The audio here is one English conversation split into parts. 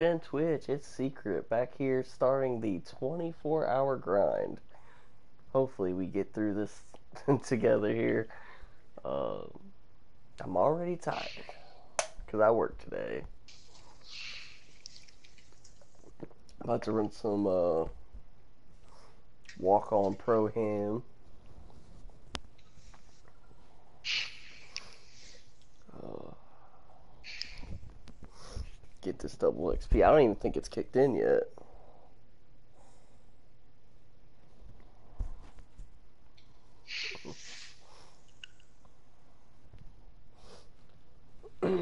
and Twitch, it's Secret back here starting the 24 hour grind. Hopefully, we get through this together here. Um, I'm already tired because I work today. About to run some uh, walk on pro am. Get this double XP. I don't even think it's kicked in yet.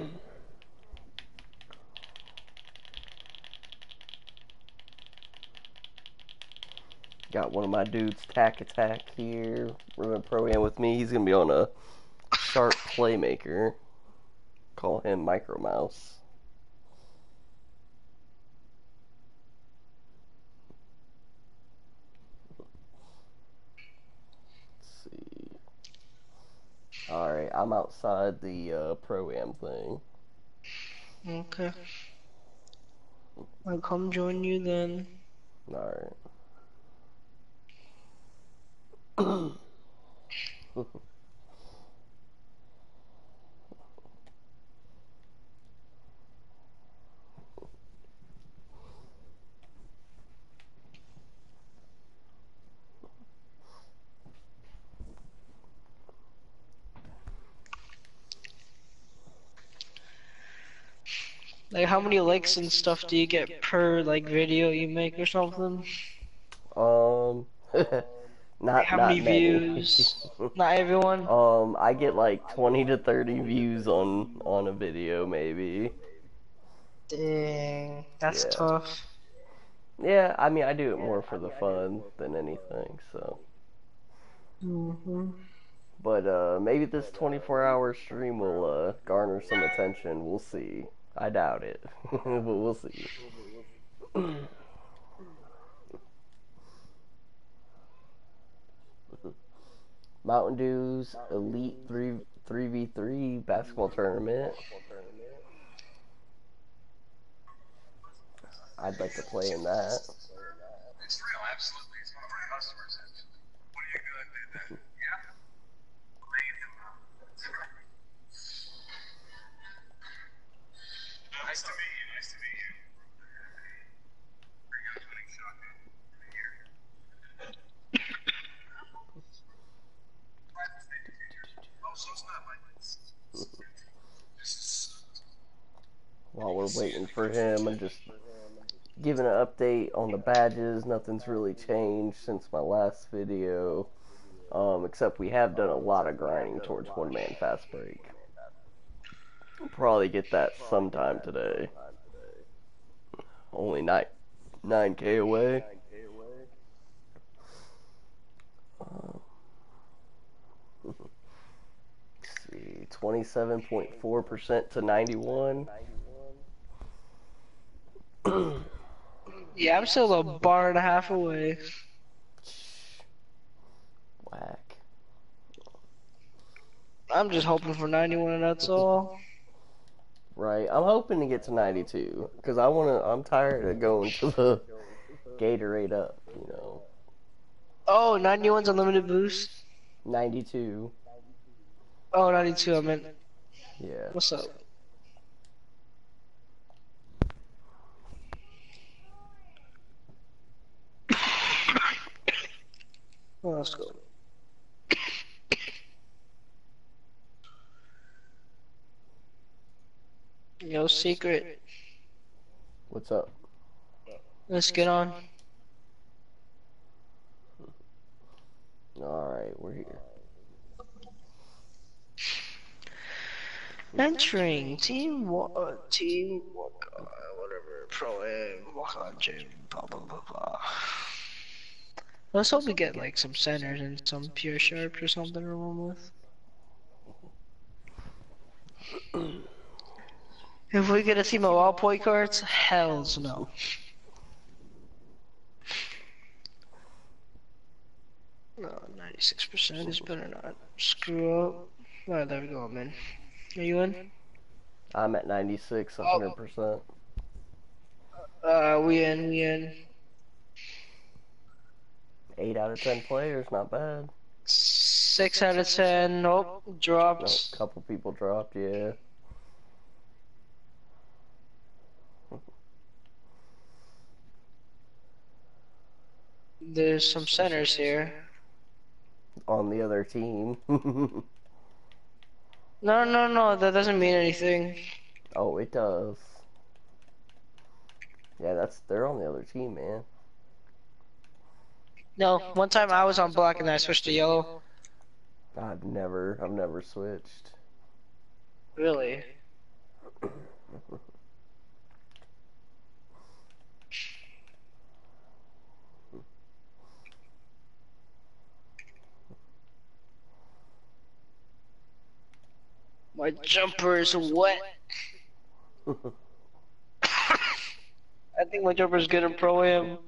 Got one of my dudes, Tack Attack, here, running pro am with me. He's gonna be on a sharp playmaker. Call him Micro Mouse. Alright, I'm outside the uh, pro am thing. Okay. I'll come join you then. Alright. Like, how many likes and stuff do you get per like video you make or something? Um, not How not many many. views? Not everyone. um, I get like 20 to 30 views on on a video, maybe. Dang, that's Yeah. tough. Yeah, I mean, I do it more for the fun than anything. So, hmm but uh, maybe this 24-hour stream will uh, garner some attention. We'll see. I doubt it, but we'll see. Mountain Dew's Elite 3 3v3 basketball tournament. I'd like to play in that. It's real, absolutely. It's one of our customers. And what are you good at? that? Yeah? Laying him out. Nice to meet you. Nice to meet you. Pretty good winning shotgun in a year. Oh, so it's not like this. This is. While we're waiting for him, I'm just giving an update on the badges. Nothing's really changed since my last video. Um, except we have done a lot of grinding towards one man fast break. We'll probably get that sometime today. Only nine nine K away. Um, see, twenty seven point four percent to ninety one. Yeah, I'm still a bar and a half away. Whack. I'm just hoping for 91 and that's all. Right. I'm hoping to get to 92 because I want to. I'm tired of going to the Gatorade up. You know, Oh, 91's unlimited boost. 92. Oh, 92, I meant. Yeah. What's up? Oh, let's go. Yo, secret. What's up? Let's get on. All right, we're here. Entering team wa- uh, team walk uh, whatever pro am walk on gym blah blah blah blah. Let's hope we get like some centers and some pure sharps or something to run with. If we get a team of all point guards, hells no. No, 96% is better not screw up. Alright, there we go, man. Are you in? I'm at 96, 100%. Uh, we in, we in. Eight out of ten players, not bad. Six out of ten. Nope, No, dropped. a couple people dropped, yeah. There's some centers here. On the other team. No, no, no, that doesn't mean anything. oh, it does. Yeah, that's they're on the other team, man. No, one time I was on black and I switched to yellow. I've never, I've never switched. Really? My jumper is wet. I think my jumper is good in pro am.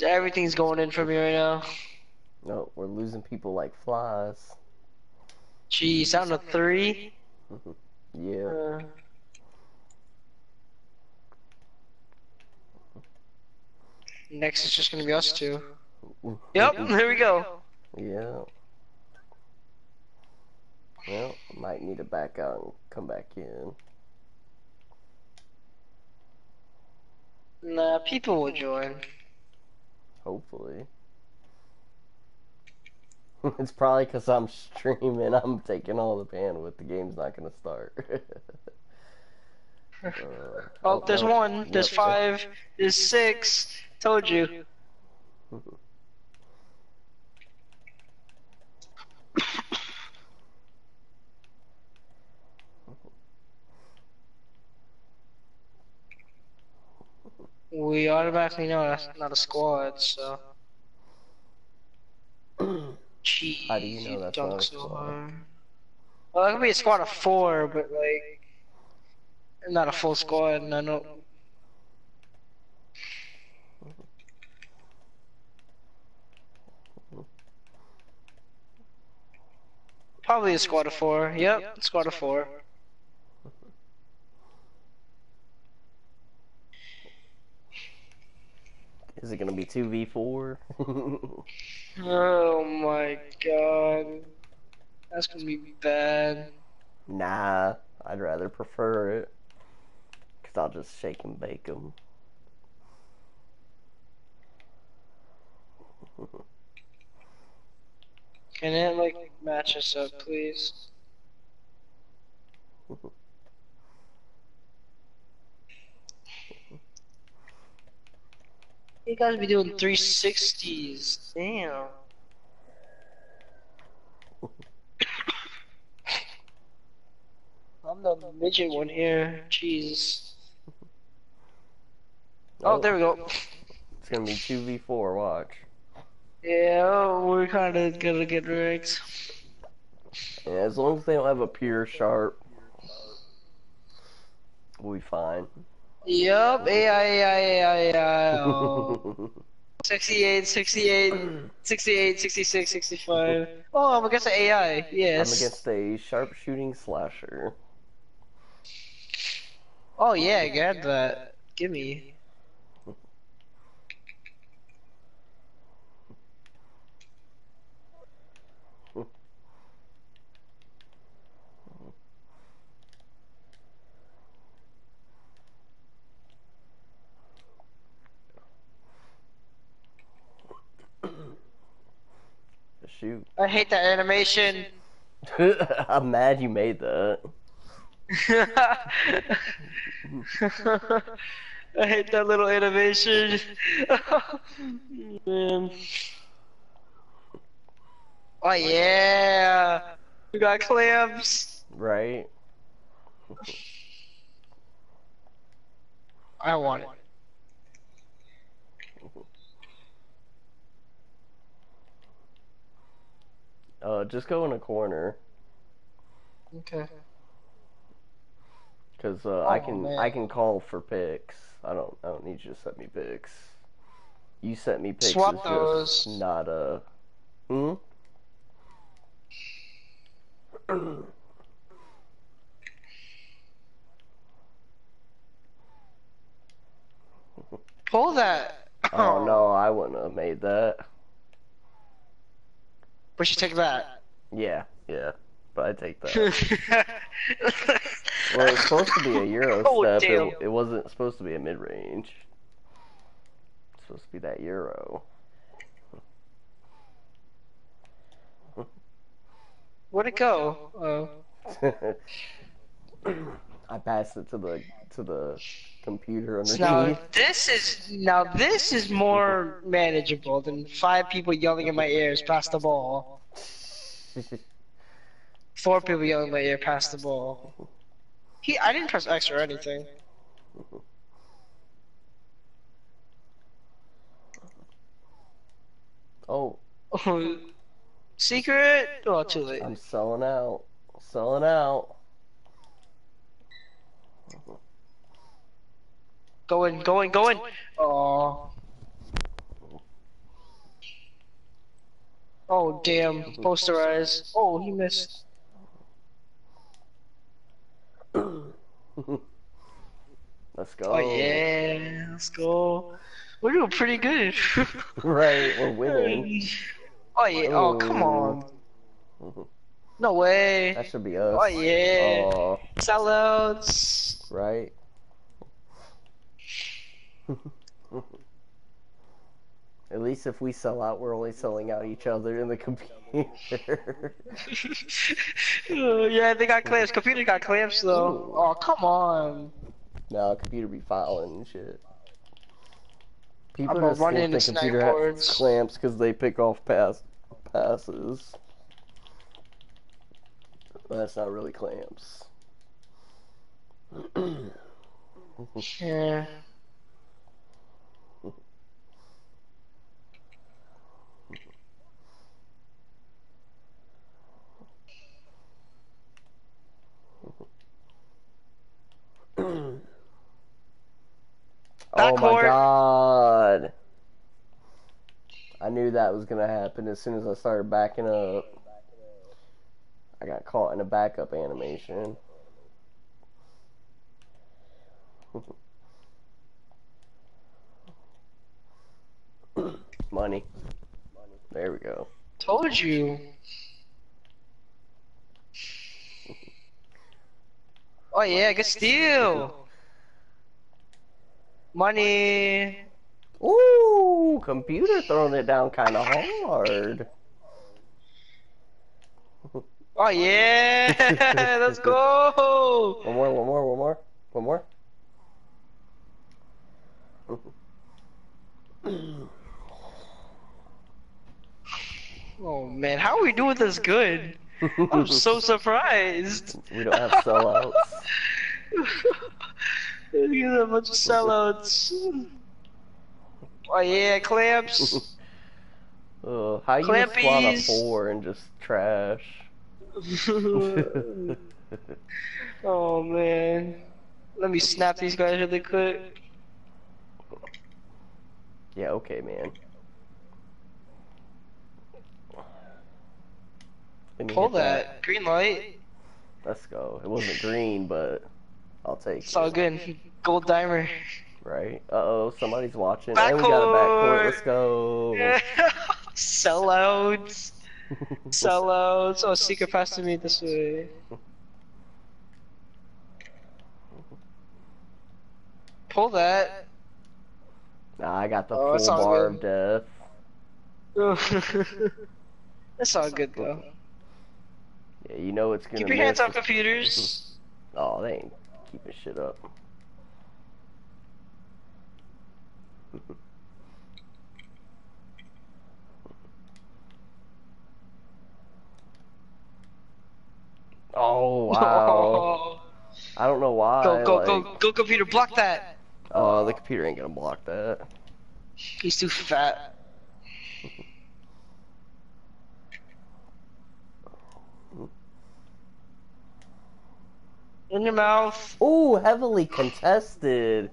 Everything's going in for me right now. no, we're losing people like flies. Jeez, down to three. Yeah. Uh, next is just gonna be us two. Yep, here we go. Yeah. Well, might need to back out and come back in. Nah, people will join. Hopefully. it's probably because I'm streaming. I'm taking all the bandwidth. The game's not going to start. Uh, Oh, there's no. one, there's Yep. five, there's six. Told you. We automatically know that's not a squad, so. Jeez, How do you know that's not a so squad? hard. Well, that could be a squad of four, but like, not a full squad, and I know. Probably a squad of four. Yep, squad of four. Is it going to be 2v4? Oh my god. That's gonna be bad. nah, I'd rather prefer it. Because I'll just shake and bake them. Can it like match us up, please? You guys be doing 360s. Damn. I'm the midget one here. Jeez. Oh, oh, there we go. It's going to be 2v4, watch. Yeah, oh, we're kind of gonna get wrecked. Yeah, as long as they don't have a pure sharp, we'll be fine. Yup, AI, AI, AI, AI. Oh. 68, 68, 68, 66, 65. Oh, I'm against the AI. Yes. I'm against a sharpshooting slasher. Oh, yeah, get that. Give me. Shoot. I hate that animation. I'm mad you made that. I hate that little animation. Man. Oh yeah, we got clamps. Right? I want it. Uh, just go in a corner, Okay. cause uh, I Oh, can man. I can call for picks. I don't I don't need you to set me picks. You set me picks Swap those. just not a. Hmm. Pull that. Oh no, I wouldn't have made that. We should take that. Yeah, yeah. But I take that. Well, it's supposed to be a Euro Oh, step. It, it wasn't supposed to be a mid range. It's supposed to be that Euro. Where'd it go? Oh. I passed it to the to the computer So now underneath. this is now this is more manageable than five people yelling in my ears pass the ball. Four people yelling in my ear pass the ball. He, I didn't press X or anything. oh, Secret? Oh, too late. I'm selling out. Selling out. Going, going, going. Oh. Oh damn! Posterize. Oh, he missed. Let's go. Oh yeah, let's go. We're doing pretty good. Right, we're winning. Oh yeah. Oh come on. No way. That should be us. Oh yeah. Oh, Sellouts. right. At least if we sell out, we're only selling out each other in the computer. Oh, yeah, they got clamps. Computer got clamps though. Oh come on. no, computer be filing and shit. People I'm gonna just run think the computer has clamps because they pick off pass passes. But that's not really clamps. Yeah. Oh my god. I knew that was gonna happen as soon as I started backing up. I got caught in a backup animation. Money. There we go. Told you. Oh yeah, good steal. Money. Ooh, computer throwing it down kind of hard. Oh yeah, let's go. One more, one more, one more, one more. Oh man, how are we doing this good? I'm so surprised. we don't have sellouts. Look at a bunch of sellouts. Oh yeah, clamps. Uh, how you spawn a four and just trash? oh man. Let me snap these guys really quick. yeah, okay, man. Let me Pull hit that. Green light. Let's go. It wasn't green, but I'll take it. It's all good. Gold dimer. Right? Uh oh, somebody's watching. And we got a backcourt. Let's go. Sellouts. Sellouts. Oh, secret pass to me this way. Pull that. Nah, I got the Oh, full bar good. of death. That's all good though. Yeah, you know it's gonna Keep your hands off computers. Oh, they ain't keeping shit up. Oh wow! I don't know why. Go, go, like, go, go, computer, block that. Oh, the computer ain't gonna block that. He's too fat. In your mouth. Ooh, heavily contested.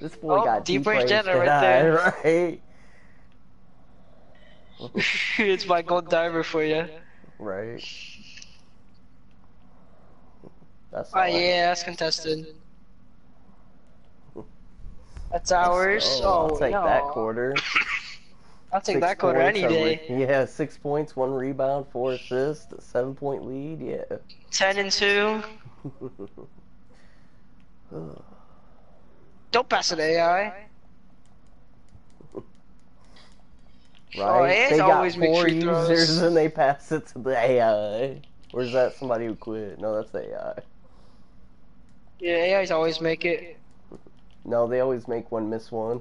This boy Oh, got deep range range right there. right? it's my gold dimer for you. Right. That's Oh all. yeah, that's contested. That's ours. Oh, Oh, I'll take no. that quarter. I'll take Six that quarter any day. yeah, six points, one rebound, four assists, seven point lead. Yeah. Ten and two. Don't pass it, AI. Right? Oh, they got always four users throws. and they pass it to the AI. Or is that somebody who quit? No, that's AI. Yeah, AIs always make it. No, they always make one miss one.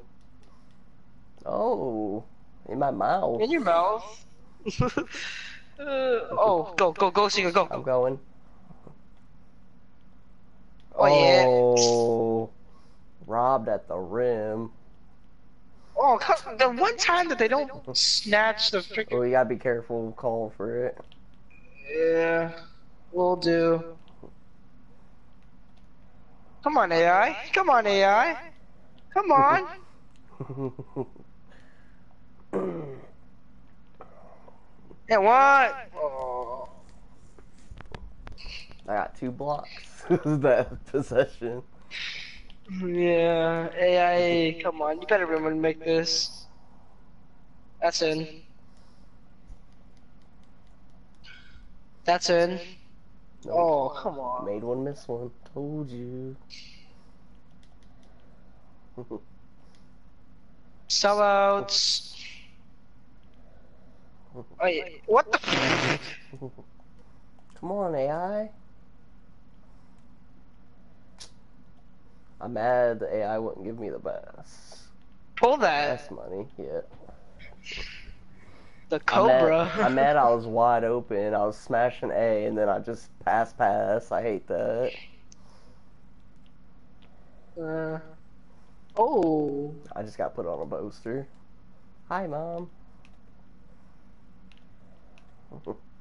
Oh, in my mouth. In your mouth. uh, oh, go, go, go, Singer, go. I'm going. Oh, yeah. Oh, robbed at the rim. Oh, the one time that they don't snatch the freaking. Oh, you gotta be careful calling for it. Yeah, we'll do. Come on, AI. Come on, AI. Come on. And what? Oh. I got two blocks. that possession. Yeah, AI. Come on, you better remember to make this. That's in. That's in. Nope. Oh, come on. Made one, miss one. Told you. Sellouts. Wait, what the? Come on, AI. I'm mad the AI wouldn't give me the bass. Pull that. Bass money, yeah. The I'm Cobra. mad, I'm mad I was wide open. I was smashing A and then I just pass pass. I hate that. Uh, oh. I just got put on a poster. Hi, mom.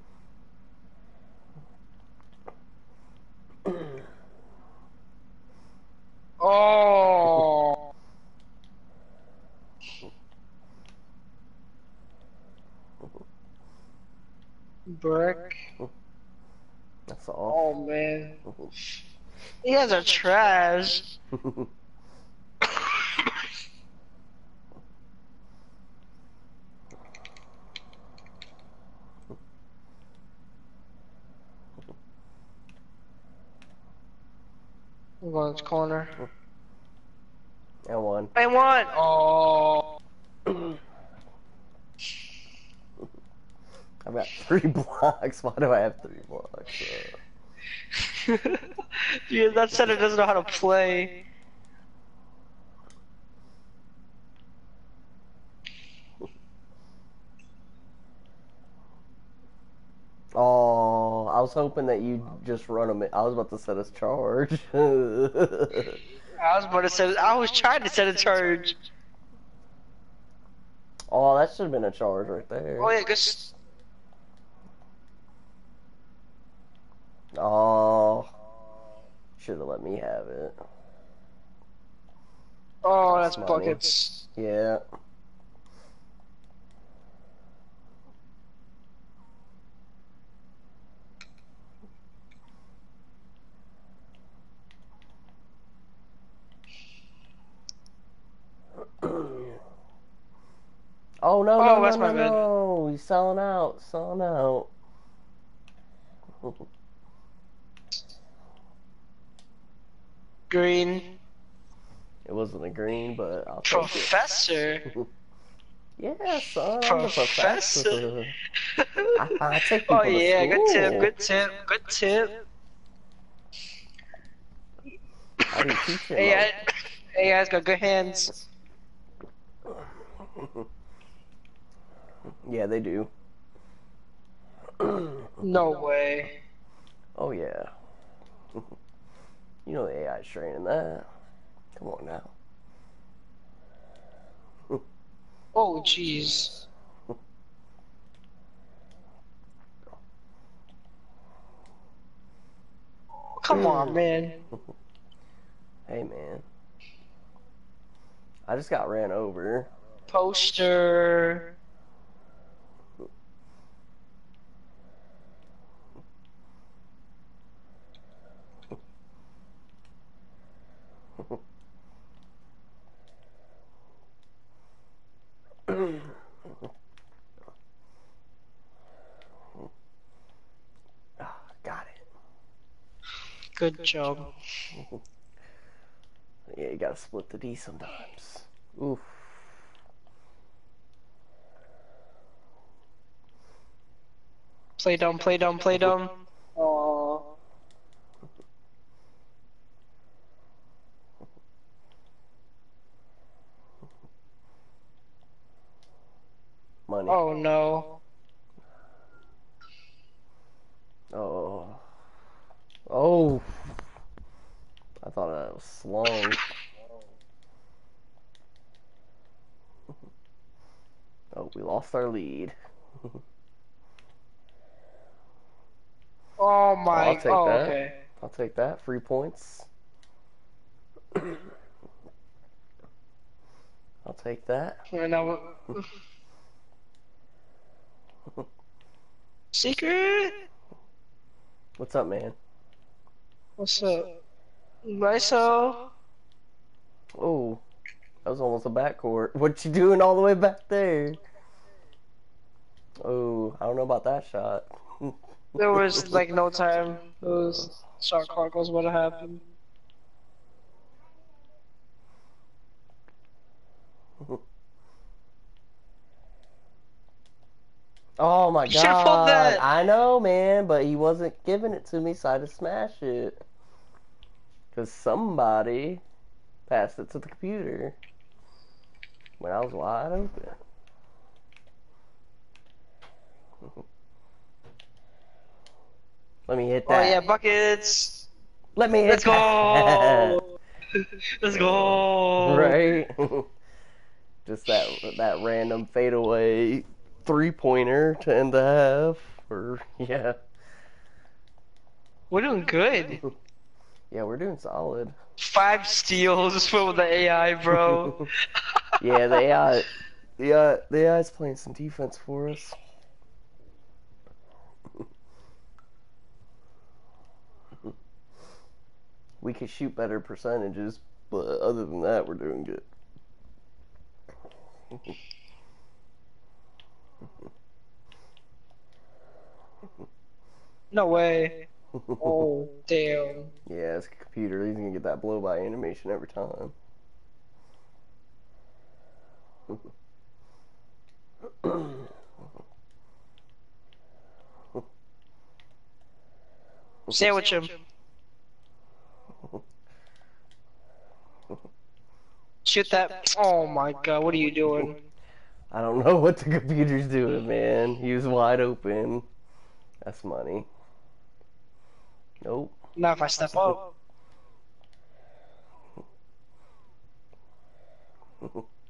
Oh. Brick. That's all. Oh man. You guys are trash. I'm going to this corner. and one. I won. Oh. I've got three blocks. Why do I have three blocks? Uh, yeah, that center doesn't know how to play. Oh, I was hoping that you just run them. I was about to set us charge. I was about to set. I was trying to set a charge. oh, that should have been a charge right there. Oh yeah, just Oh, should have let me have it. oh, that's Money. buckets. Yeah. Oh no Oh, no that's no my no no! He's selling out, selling out. Green. It wasn't a green, but I'll take it. Professor. Yeah, son, Professor. professor. I, I take oh yeah, good tip, good tip, good tip. Hey. I, hey guys, got good hands. yeah, they do. No way. Oh yeah. you know the AI's training that. Come on now. Oh jeez. Come on, man. Hey man. I just got ran over. Poster. Ah, got it. Good job. Yeah, you gotta split the D sometimes. Oof. Play dumb, play dumb, play dumb. Aww. Money. Oh no. Oh. Oh. I thought that was slow. Oh, we lost our lead. Oh my. I'll take oh, that. okay. I'll take that. Free points. I'll take that. And now. Secret. What's up, man? What's up? Myself. Oh, that was almost a backcourt. What you doing all the way back there? Oh, I don't know about that shot. There was like no time. Was shot clock was what happened. Oh my You god! I know, man, but he wasn't giving it to me, so I had to smash it. Cause somebody passed it to the computer when I was wide open. Let me hit that. Oh that. yeah, buckets. Let me hit Let's that. go. Let's go. right? Just that that random fadeaway three pointer to end the half. Or yeah. We're doing good. Yeah, we're doing solid. Five steals just with the AI, bro. Yeah, the AI yeah, the uh, AI's playing some defense for us. We could shoot better percentages, but other than that, we're doing good. no way. Oh damn. Yeah, it's a computer. He's gonna get that blow by animation every time. Sandwich him. Shoot that. Oh my god, what are you doing? I don't know what the computer's doing, man. He was wide open. That's money. Nope. Now if I step up.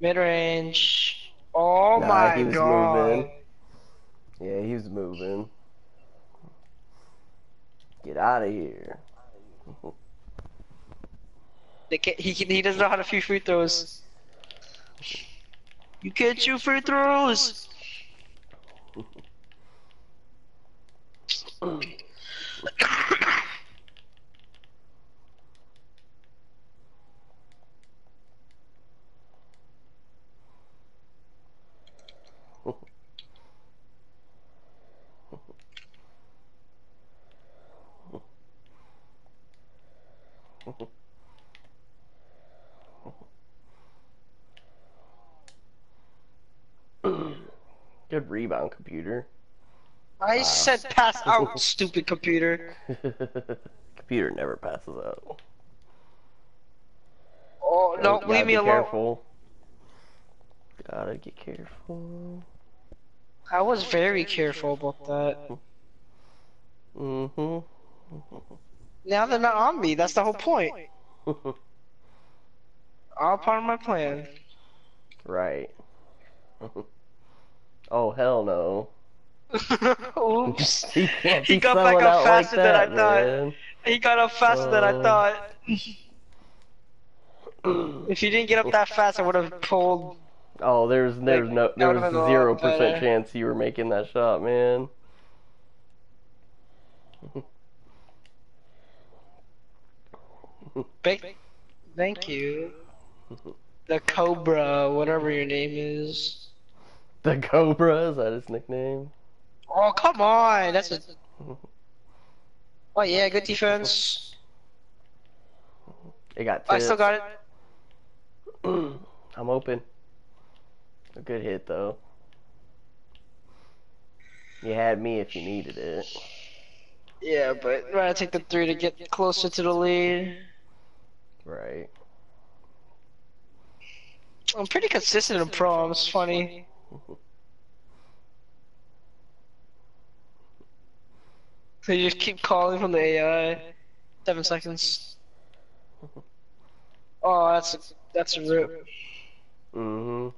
Mid range. Oh Nah, my he was god. moving. Yeah, he was moving. Get out of here. They can't, he can, he doesn't know how to shoot free throws. You can't shoot free throws. Good rebound, computer. I said pass out, stupid computer. computer never passes out. Oh, gotta leave me alone. Careful. Gotta get careful. I was very careful about that. Mm-hmm. Now they're not on me. That's the whole point. All part of my plan. right. oh hell no. Oops. he can't He got back up out like faster than I that, thought. man. He got up faster than I Oh. thought. If he didn't get up that fast, I would have pulled. Oh, there's there's Like, no that there was been a lot zero percent chance you were making that shot, man. Big. Thank you. the Cobra, whatever your name is. The Cobra, is that his nickname? Oh, come on. That's a. Oh, yeah, good defense. It got I still got it. I'm open. A good hit though. You had me if you needed it. Yeah, but I'd rather take the three to get closer to the lead. Right. I'm pretty consistent in pro. It's funny. So you just keep calling from the AI. Seven seconds. Oh, that's a, that's a rip. Mm-hmm.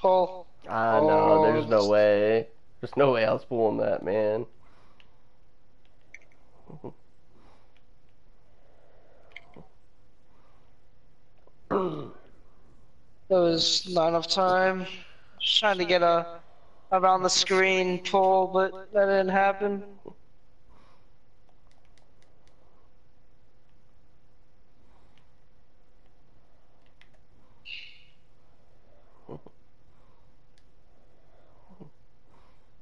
Pull. I know, there's no Oh. way. There's no way I was pulling that, man. There was not enough time. Just trying to get a around the screen pull, but that didn't happen.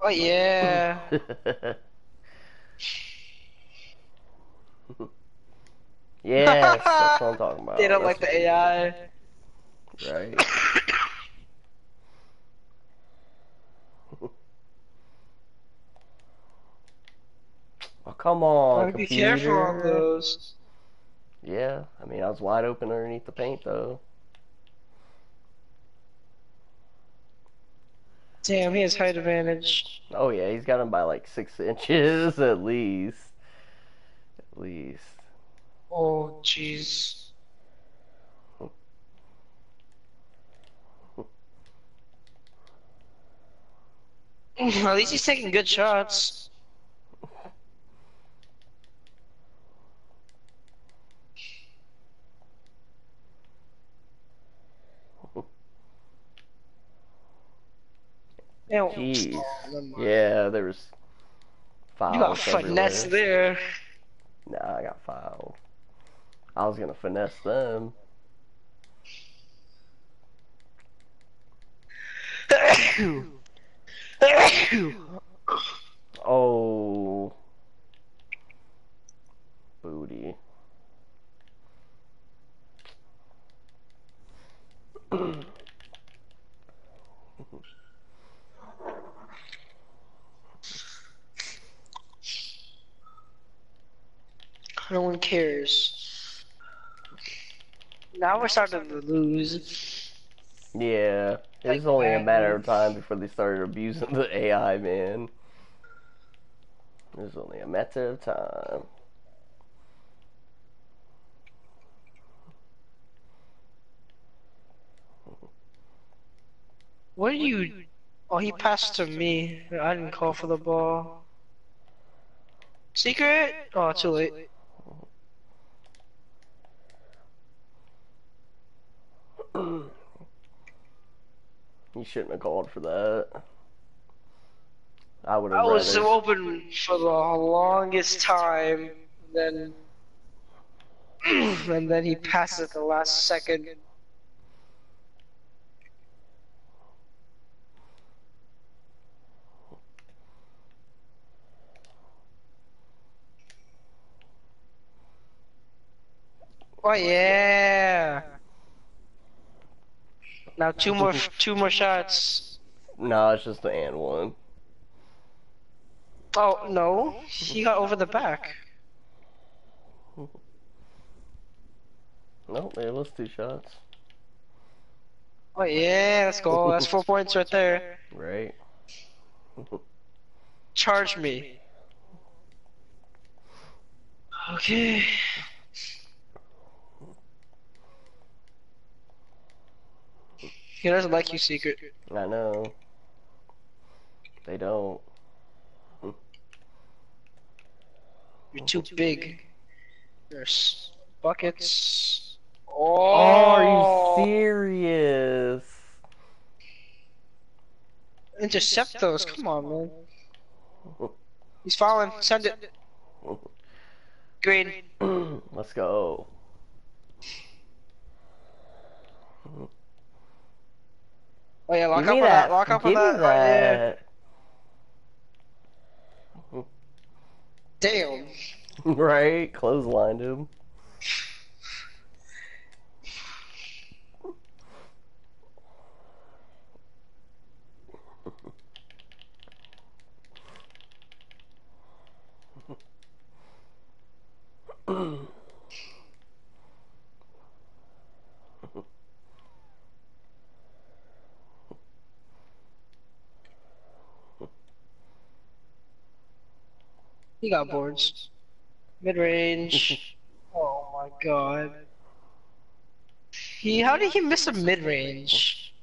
Oh yeah. yes, that's what I'm talking about. They don't like the AI. Right. Oh, come on, Gotta be careful on those. Yeah, I mean, I was wide open underneath the paint, though. Damn, he has height advantage. Oh, yeah, he's got him by like six inches at least. At least. Oh jeez. At least he's taking good shots. Yeah, Jeez. oh, never. Yeah, there was fouls You got finesse everywhere. there. Nah, I got fouled. I was gonna finesse them. Oh. Booty. no one cares. Now we're starting to lose. Yeah, it was Like only a matter of time before they started abusing the AI, man. It was only a matter of time. What are you? Oh, he oh, passed to me. I didn't call for the ball. Secret? Oh, too late. You shouldn't have called for that. I would have I was rather. open for the longest time, and then and then he passed at the last second. Oh yeah! Now two more, two more shots. No, it's just the and one. Oh no, he got over the back. Nope, it was two shots. Oh yeah, let's go. That's four points right there. Right. Charge me. Okay. He doesn't like you, Secret. I know. They don't. You're too big. There's buckets. Oh, Oh, are you oh. serious? intercept those. Come on, man. He's falling. Send it. Green. Let's go. Oh yeah, lock Give up on that. that. Lock up Give on that. Oh, yeah. that. Damn. right? Clotheslined him. He got boards. Mid range. oh my god. He how did he miss a mid range?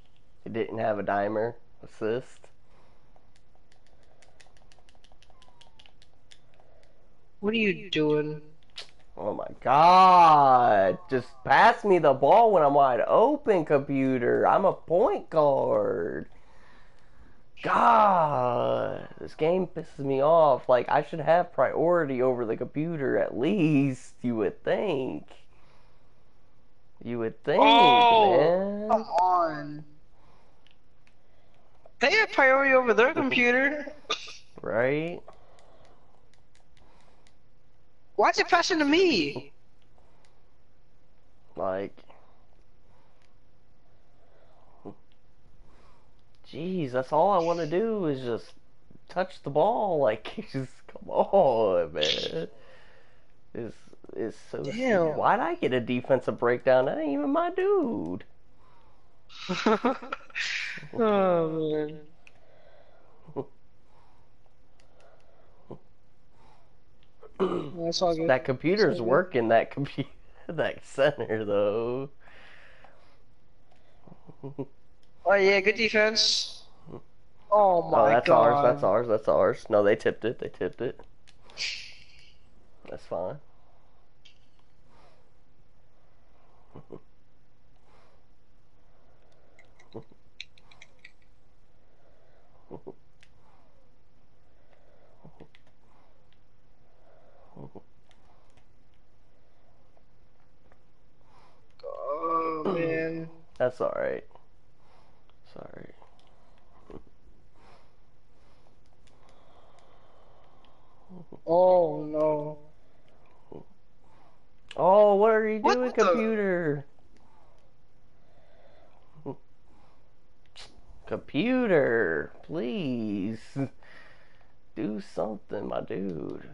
He didn't have a dimer assist. What are you doing? Oh my god. Just pass me the ball when I'm wide open, computer. I'm a point guard. God, this game pisses me off. Like, I should have priority over the computer at least, you would think. You would think, Oh, Come man. on. They have priority over their computer. Right? Why's it passing to me? Like, jeez, that's all I want to do is just touch the ball. Like, just come on, man. It's, it's so Damn. Why'd I get a defensive breakdown? That ain't even my dude. oh man. That's all good. That computer's good. working. That computer, that center though. Oh yeah, good defense. Oh my god. oh, that's god. ours. That's ours. That's ours. No, they tipped it. They tipped it. That's fine. Oh man. That's all right. Sorry. Oh no. Oh, what are you What doing, the- computer? Computer, please do something, my dude.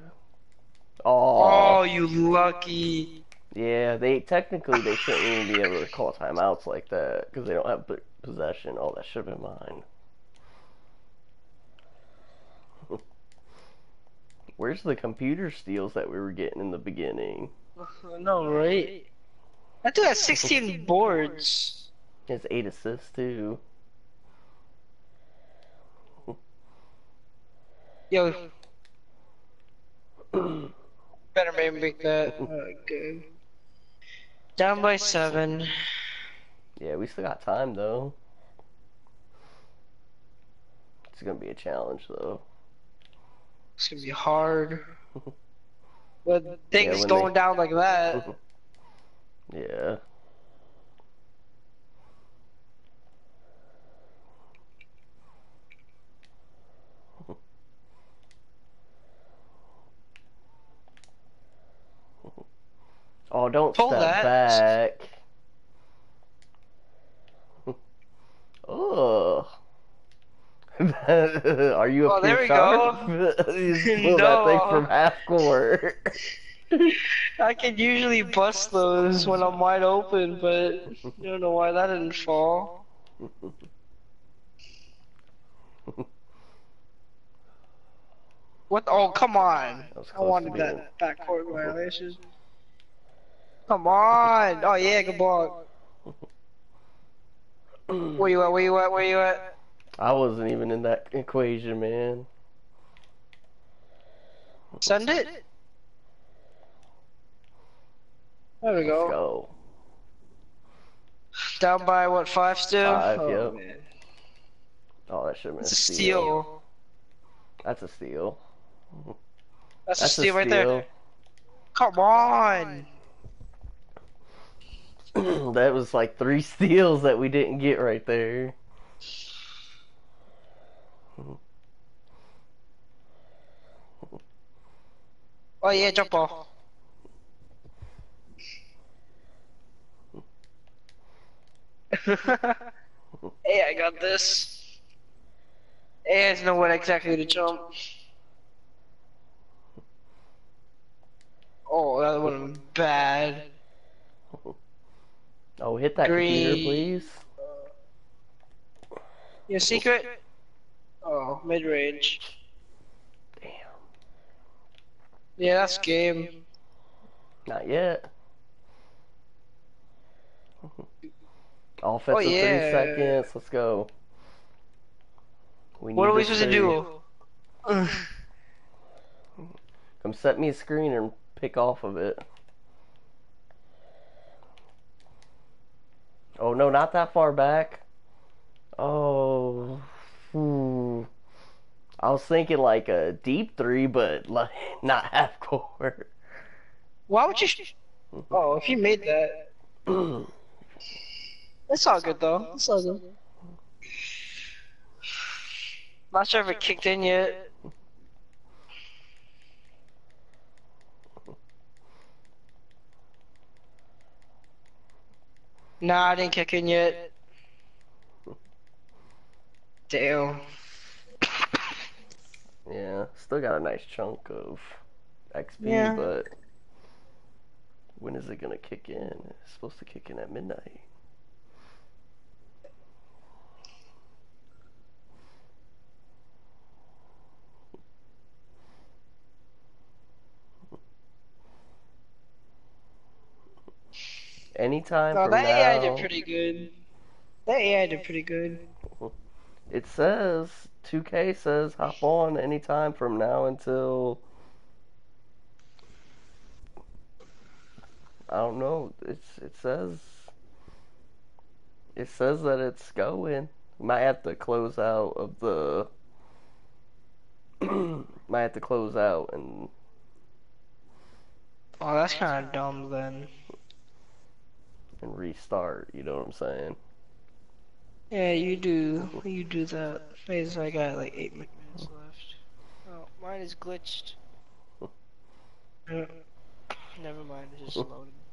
Oh, Oh, you lucky. Yeah. They technically they shouldn't even be able to call timeouts like that because they don't have possession. Oh, that should have been mine. Where's the computer steals that we were getting in the beginning? No, right? I do have 16 boards. It's eight assists too. Yo. Better maybe make that. Uh, good. Down by seven. Yeah, we still got time though. It's gonna be a challenge though. It's gonna be hard. With things when going they- down like that. Yeah. Oh, don't Pull step that. back. Ugh. Are you a Oh, there we shark? you pull that thing from half court. I can usually bust those when I'm wide open, but I don't know why that didn't fall. What? Oh, come on. I wanted that backcourt violation. Come on. Oh, yeah, good block. Where you at? Where you at? Where you at? I wasn't even in that equation, man. Send it. There we Let's go. go. Down by what? Five still. Five, oh, yep. man. Oh, that should have been It's a a steal. steal. That's a steal. That's, That's a steal right there. Come on. that was like three steals that we didn't get right there. Oh yeah, jump off. hey, I got this. Hey, I know what exactly to jump. Oh, that would have been bad. Hit that computer, Green. please. Your secret? Oh, mid range. Damn. Yeah, that's game. Not yet. Offensive Oh, yeah. three seconds. Let's go. We What are we supposed to do? Come set me a screen and pick off of it. Oh no, not that far back. Oh, hmm. I was thinking like a deep three, but like not half court. Why would you? Sh- oh, if you made that, it's all good though. It's all good. Not sure if it kicked in yet. Nah, I didn't kick in yet. Damn. yeah, still got a nice chunk of XP, Yeah. but when is it gonna kick in? It's supposed to kick in at midnight. Anytime No, that now. AI did pretty good. That AI did pretty good. It says 2K says hop on anytime from now until I don't know. It's it says it says that it's going. Might have to close out of the might have to close out and Oh, that's kind of dumb then. And restart. You know what I'm saying? Yeah, you do. You do that. Phase, I got like eight minutes left. Oh, mine is glitched. Never mind, it's just loading.